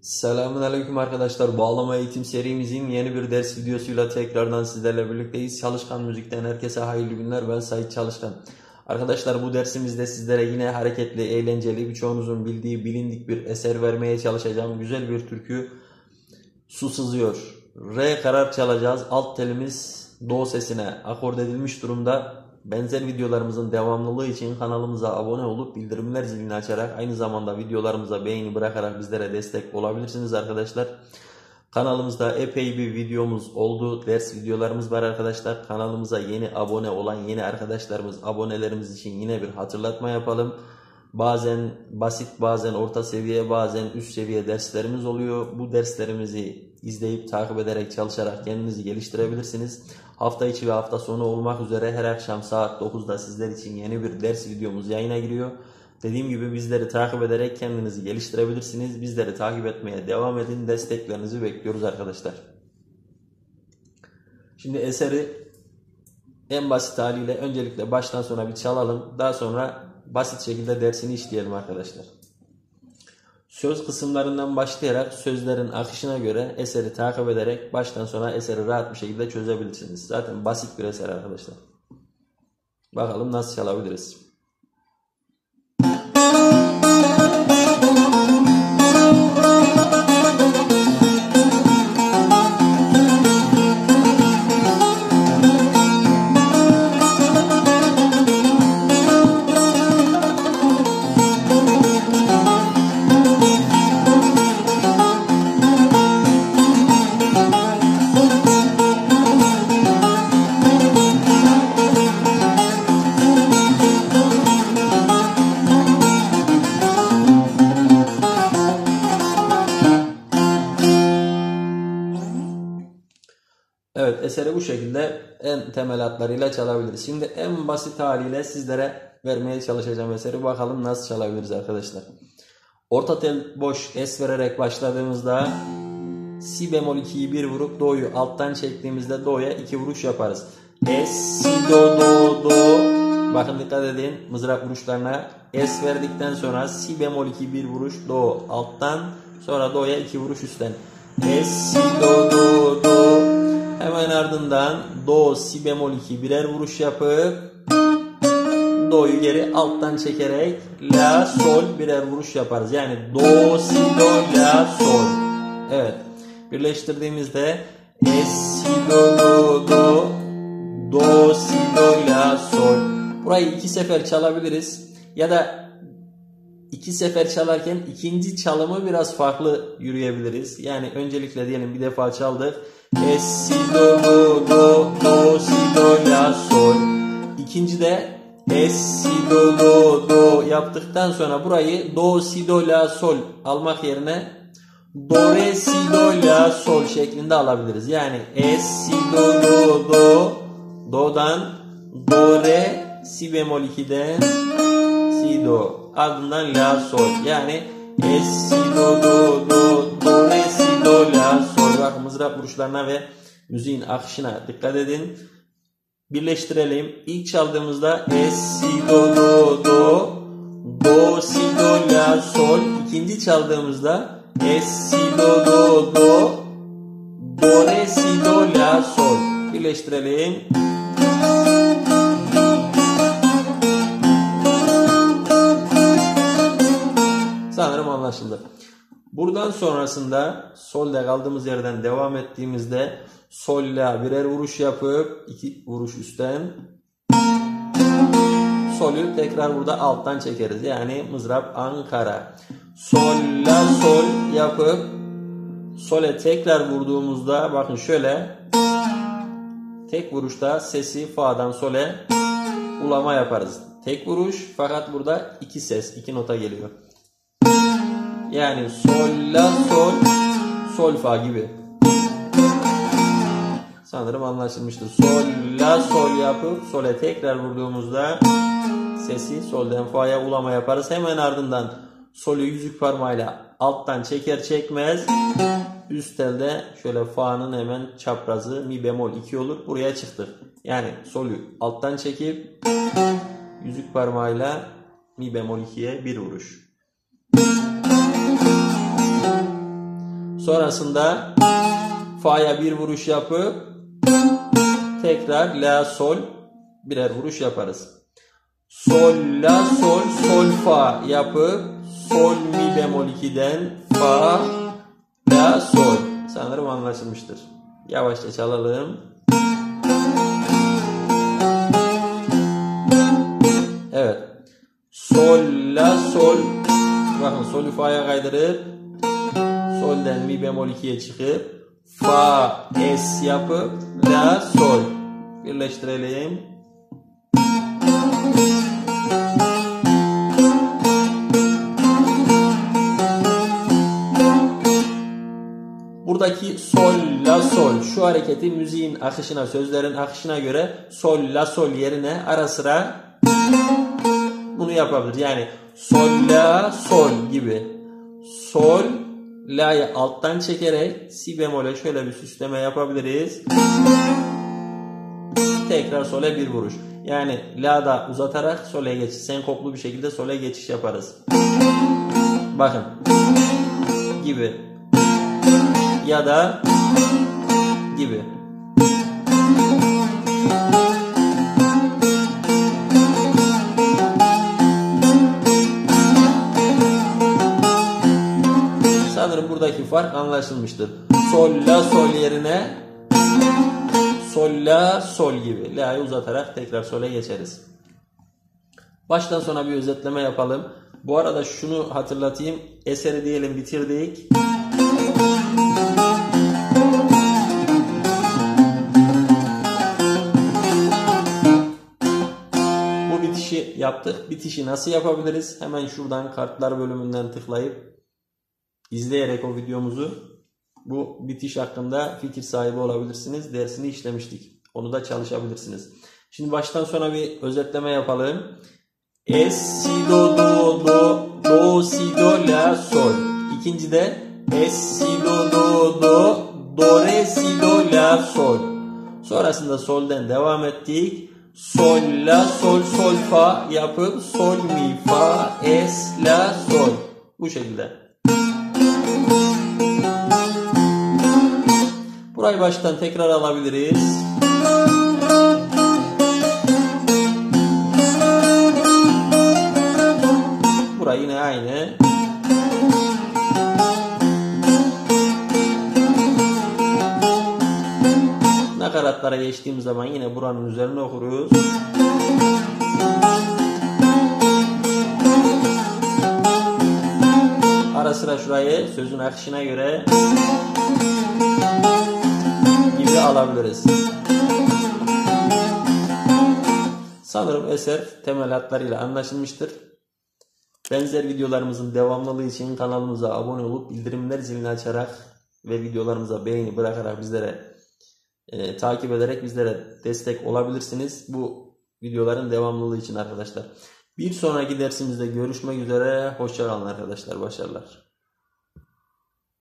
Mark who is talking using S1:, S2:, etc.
S1: Selamun Aleyküm arkadaşlar. Bağlama eğitim serimizin yeni bir ders videosuyla tekrardan sizlerle birlikteyiz. Çalışkan Müzik'ten herkese hayırlı günler. Ben Sait Çalışkan. Arkadaşlar bu dersimizde sizlere yine hareketli, eğlenceli, birçoğunuzun bildiği bilindik bir eser vermeye çalışacağım. Güzel bir türkü Su Sızıyor. Re karar çalacağız. Alt telimiz Do sesine akord edilmiş durumda. Benzer videolarımızın devamlılığı için kanalımıza abone olup bildirimler zilini açarak aynı zamanda videolarımıza beğeni bırakarak bizlere destek olabilirsiniz arkadaşlar. Kanalımızda epey bir videomuz oldu. Ders videolarımız var arkadaşlar. Kanalımıza yeni abone olan yeni arkadaşlarımız, abonelerimiz için yine bir hatırlatma yapalım. Bazen basit, bazen orta seviye, bazen üst seviye derslerimiz oluyor. Bu derslerimizi izleyip takip ederek çalışarak kendinizi geliştirebilirsiniz. Hafta içi ve hafta sonu olmak üzere her akşam saat 9'da sizler için yeni bir ders videomuz yayına giriyor. Dediğim gibi bizleri takip ederek kendinizi geliştirebilirsiniz. Bizleri takip etmeye devam edin. Desteklerinizi bekliyoruz arkadaşlar. Şimdi eseri en basit haliyle öncelikle baştan sona bir çalalım. Daha sonra basit şekilde dersini işleyelim arkadaşlar. Söz kısımlarından başlayarak sözlerin akışına göre eseri takip ederek baştan sona eseri rahat bir şekilde çözebilirsiniz. Zaten basit bir eser arkadaşlar. Bakalım nasıl çalabiliriz. Eseri bu şekilde en temel hatlarıyla çalabiliriz. Şimdi en basit haliyle sizlere vermeye çalışacağım eseri. Bakalım nasıl çalabiliriz arkadaşlar. Orta tel boş es vererek başladığımızda si bemol 2'yi bir vurup do'yu alttan çektiğimizde do'ya iki vuruş yaparız. Es, si, do, do, do. Bakın dikkat edin mızrak vuruşlarına. Es verdikten sonra si bemol 2 bir vuruş do alttan sonra do'ya iki vuruş üstten. Es, si, do, do, do. Hemen ardından do, si bemol 2 birer vuruş yapıp do'yu geri alttan çekerek la, sol birer vuruş yaparız. Yani do, si, do, la, sol. Evet. Birleştirdiğimizde es, si, do, do, do, do, si, do, la, sol. Burayı iki sefer çalabiliriz. Ya da iki sefer çalarken ikinci çalımı biraz farklı yürüyebiliriz. Yani öncelikle diyelim bir defa çaldık. Es, si, do, do, do, do, si, do, la, sol. İkinci de es, si, do, do, do yaptıktan sonra burayı do, si, do, la, sol almak yerine do, re, si, do, la, sol şeklinde alabiliriz. Yani es, si, do, do, do, do'dan do, re, si bemol 2'den si, do. Ardından la, sol. Yani es, si, do, do, do, do, re, si, do, la, sol. Bakın mızrap vuruşlarına ve müziğin akışına dikkat edin. Birleştirelim. İlk çaldığımızda es, si, do, do, do, do, si, do, la, sol. İkinci çaldığımızda es, si, do, do, do, do, re, si, do, la, sol. Birleştirelim. Sanırım anlaşıldı. Buradan sonrasında solde kaldığımız yerden devam ettiğimizde sol la birer vuruş yapıp iki vuruş üstten solü tekrar burada alttan çekeriz. Yani mızrap Ankara. Sol la sol yapıp sole tekrar vurduğumuzda bakın şöyle tek vuruşta sesi fa'dan sole ulama yaparız. Tek vuruş fakat burada iki ses, iki nota geliyor. Yani sol la sol sol fa gibi. Sanırım anlaşılmıştır. Sol la sol yapıp sole tekrar vurduğumuzda sesi solden fa'ya ulama yaparız. Hemen ardından solü yüzük parmağıyla alttan çeker çekmez üst telde şöyle fa'nın hemen çaprazı mi bemol 2 olur. Buraya çıktık. Yani solü alttan çekip yüzük parmağıyla mi bemol 2'ye bir vuruş. Sonrasında fa'ya bir vuruş yapıp tekrar la sol birer vuruş yaparız. Sol la sol sol fa yapıp sol mi bemol 2'den fa la sol. Sanırım anlaşılmıştır. Yavaşça çalalım. Evet. Sol la sol. Bakın solü fa'ya kaydırıp solden mi bemol 2'ye çıkıp fa es yapıp la sol. Birleştirelim. Buradaki sol la sol şu hareketi müziğin akışına sözlerin akışına göre sol la sol yerine ara sıra bunu yapabilir. Yani sol la sol gibi. Sol la'yı alttan çekerek si bemole şöyle bir süsleme yapabiliriz. Tekrar sole bir vuruş. Yani la'da uzatarak sole geçiş. Senkoplu bir şekilde sole geçiş yaparız. Bakın. Gibi. Ya da gibi. Buradaki fark anlaşılmıştır. Sol la sol yerine sol la sol gibi. La'yı uzatarak tekrar sole geçeriz. Baştan sona bir özetleme yapalım. Bu arada şunu hatırlatayım. Eseri diyelim bitirdik. Bu bitişi yaptık. Bitişi nasıl yapabiliriz? Hemen şuradan kartlar bölümünden tıklayıp izleyerek o videomuzu bu bitiş hakkında fikir sahibi olabilirsiniz. Dersini işlemiştik. Onu da çalışabilirsiniz. Şimdi baştan sona bir özetleme yapalım. Es, si, do, do, do, do, si, do, la, sol. İkinci de es, si, do, do, do, do, re, si, do, la, sol. Sonrasında solden devam ettik. Sol, la, sol, sol, fa yapıp sol, mi, fa, es, la, sol. Bu şekilde. Burayı baştan tekrar alabiliriz. Burayı yine aynı. Nakaratlara geçtiğimiz zaman yine buranın üzerine okuruz. Ara sıra şurayı sözün akışına göre gibi alabiliriz. Sanırım eser temel hatlarıyla anlaşılmıştır. Benzer videolarımızın devamlılığı için kanalımıza abone olup bildirimler zilini açarak ve videolarımıza beğeni bırakarak bizlere e, takip ederek bizlere destek olabilirsiniz. Bu videoların devamlılığı için arkadaşlar. Bir sonraki dersimizde görüşmek üzere. Hoşçakalın arkadaşlar. Başarılar.